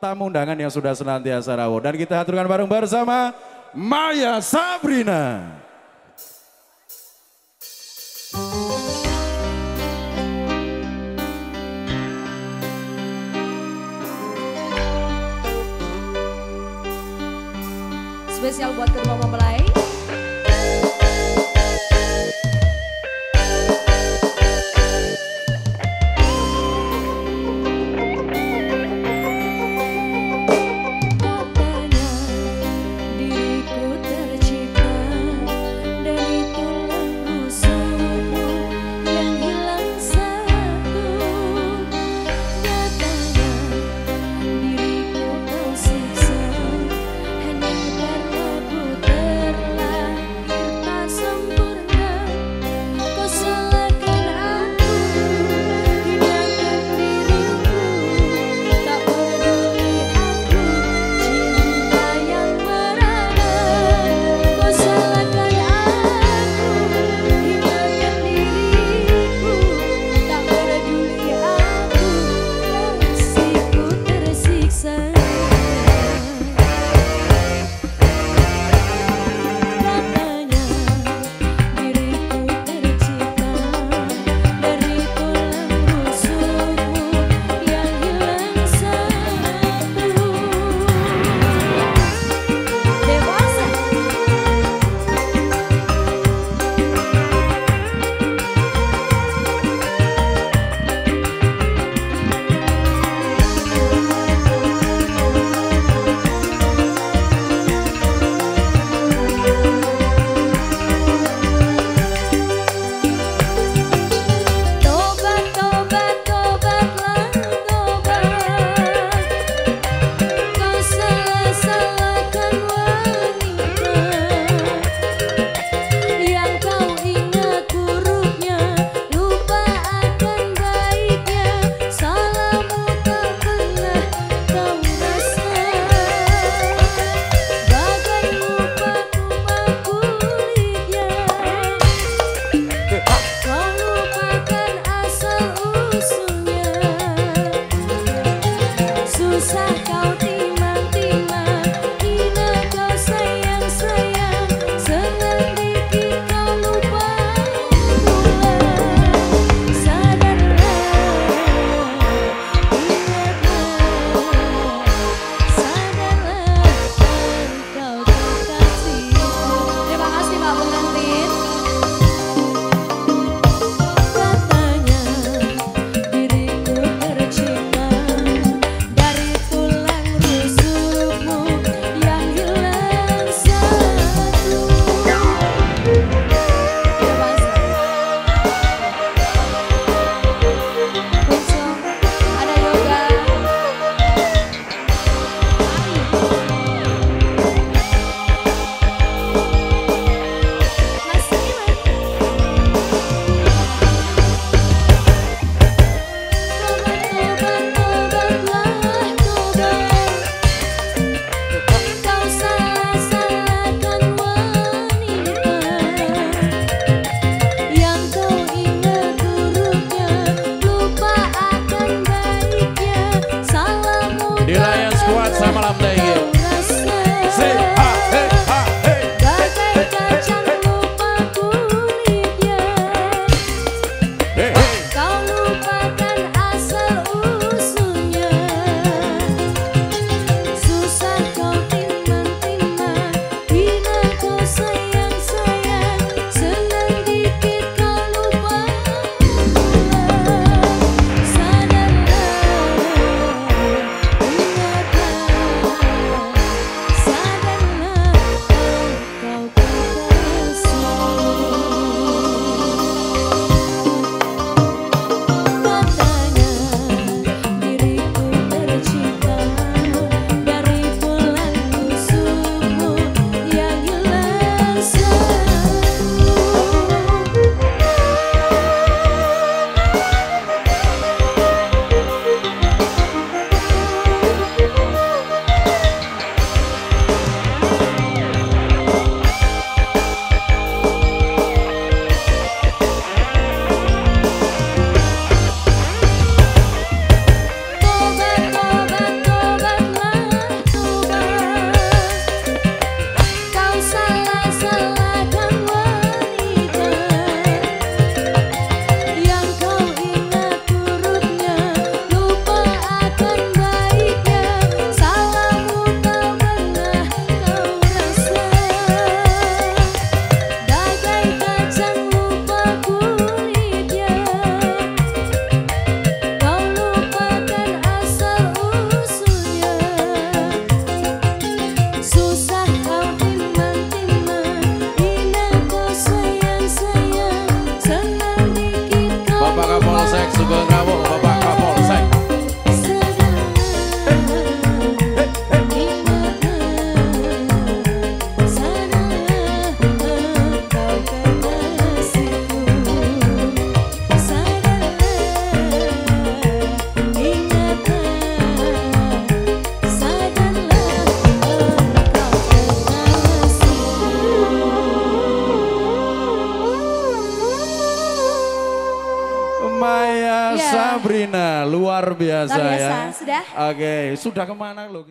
tamu undangan yang sudah senantiasa rawuh. Dan kita aturkan bareng bersama Maya Sabrina. Spesial buat kedua mempelai. Sabrina luar biasa, Luar biasa, ya. sudah? Oke, sudah ke mana lo?